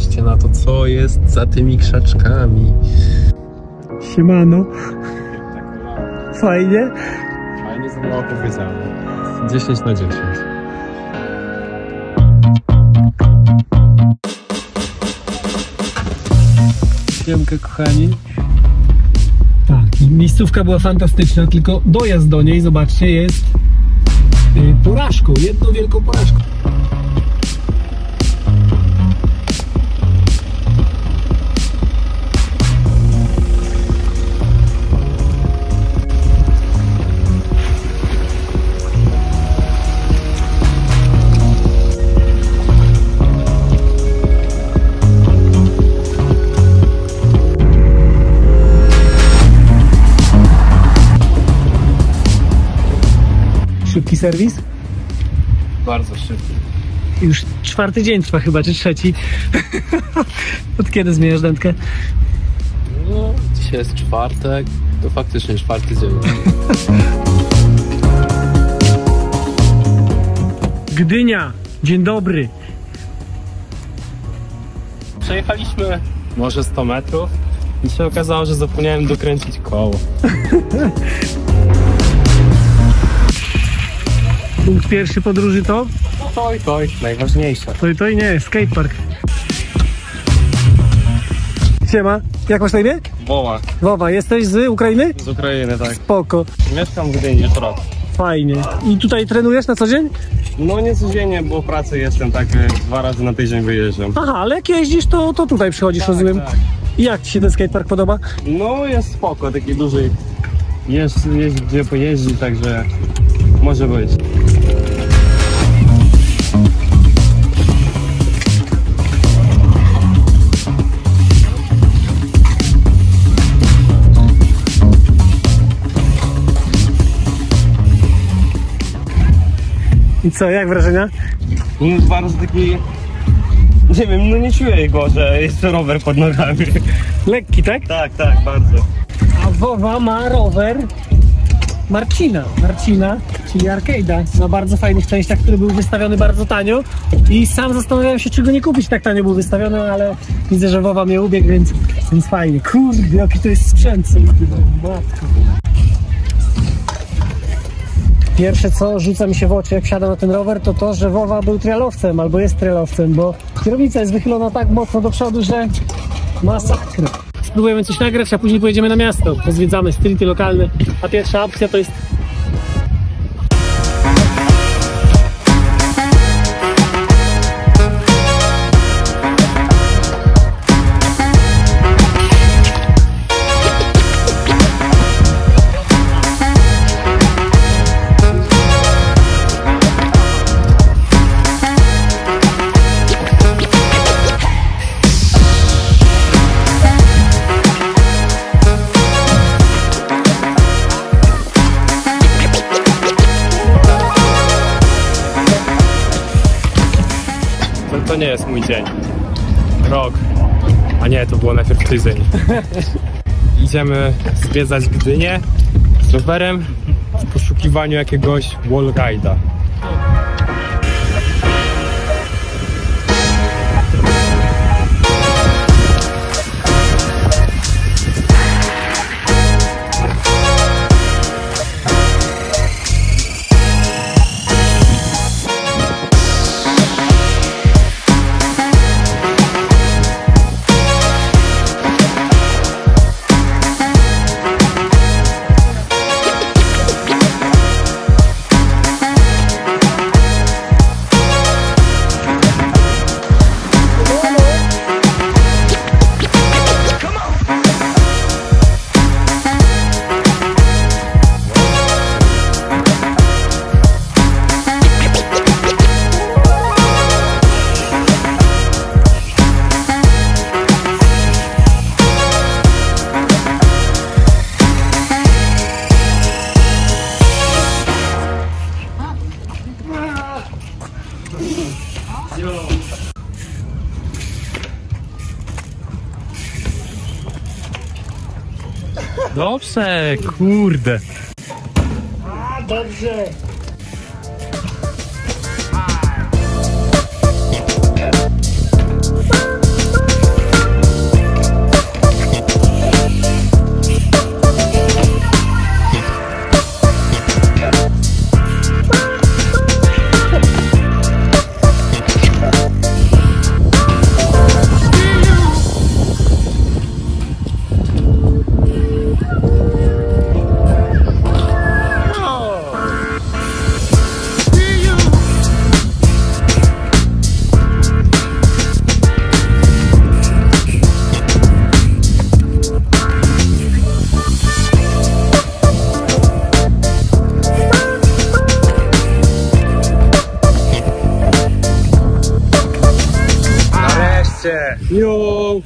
Patrzcie na to, co jest za tymi krzaczkami. Siemano. Fajnie. Fajnie to było powiedziane. 10 na 10. Siemkę kochani. Tak, miejscówka była fantastyczna, tylko dojazd do niej, zobaczcie, jest y, porażką, jedną wielką porażką. Szybki serwis. Bardzo szybko. Już czwarty dzień trwa chyba, czy trzeci. Od kiedy zmieniasz dętkę? No, dzisiaj jest czwartek. To faktycznie czwarty dzień. Gdynia, dzień dobry. Przejechaliśmy może 100 metrów i się okazało, że zapomniałem dokręcić koło. Punkt pierwszy podróży to? To i to, najważniejsze. To i to i nie, skatepark. Siema, jak masz na imię? Woła Wowa, jesteś z Ukrainy? z Ukrainy, tak. Spoko, Mieszkam w Gdyni już rok. fajnie. I tutaj trenujesz na co dzień? No nie codziennie, bo w pracy jestem, tak e, dwa razy na tydzień wyjeżdżam. Aha, ale jak jeździsz, to, to tutaj przychodzisz, rozumiem. tak. I jak ci się ten skatepark podoba? No jest spoko, taki duży. Jest, jest gdzie pojeździć, także może być. I co, jak wrażenia? No bardzo taki... Nie wiem, no nie czuję go, że jest rower pod nogami. Lekki, tak? Tak, tak, bardzo. A Wowa ma rower Marcina. Marcina, czyli Arcade'a, na bardzo fajnych częściach, który był wystawiony bardzo tanio. I sam zastanawiałem się, czy go nie kupić, tak tanio był wystawiony, ale widzę, że Wowa mnie ubiegł, więc, więc fajnie. Kurde, jaki to jest sprzęt. matko. Pierwsze co rzuca mi się w oczy, jak wsiadam na ten rower, to to, że Wowa był trialowcem albo jest trialowcem, bo kierownica jest wychylona tak mocno do przodu, że masakra. Spróbujemy coś nagrać, a później pojedziemy na miasto. Pozwiedzamy streety lokalne. A pierwsza opcja to jest nie jest mój dzień. Rok. A nie, to było najpierw tydzień. Idziemy zwiedzać Gdynię z rowerem w poszukiwaniu jakiegoś wall Dobrze, kurde. Dobrze. 你有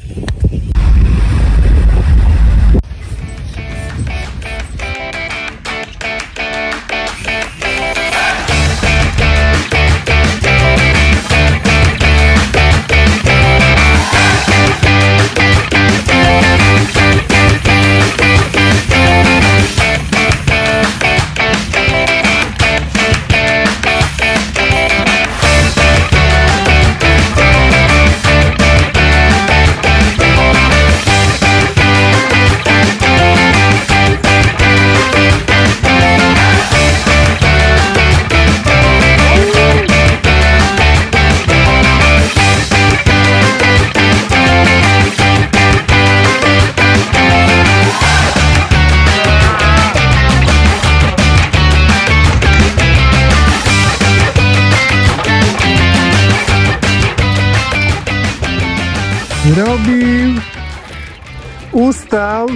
Subiu. Os tal.